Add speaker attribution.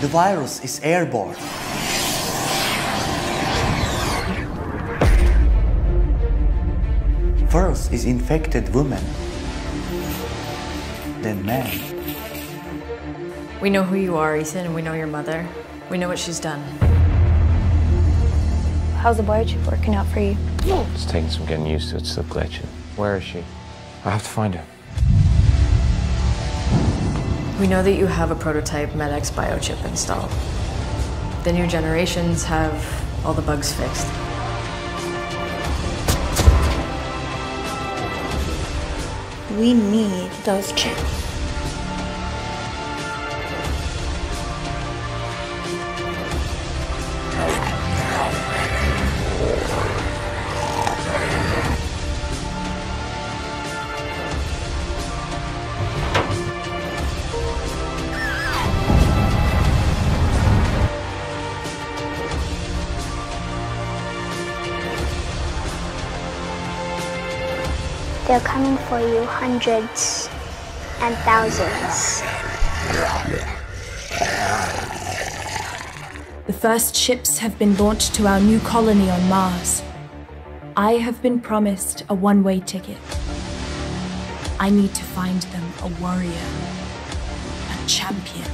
Speaker 1: The virus is airborne. First is infected woman, then man.
Speaker 2: We know who you are, Ethan, and we know your mother. We know what she's done.
Speaker 3: How's the biochip working out for you?
Speaker 4: It's taking some getting used to. It's still glitching. Where is she? I have to find her.
Speaker 2: We know that you have a prototype MedX biochip installed. The new generations have all the bugs fixed.
Speaker 3: We need those chips.
Speaker 5: They're coming for you, hundreds and thousands.
Speaker 6: The first ships have been launched to our new colony on Mars. I have been promised a one way ticket. I need to find them a warrior, a champion.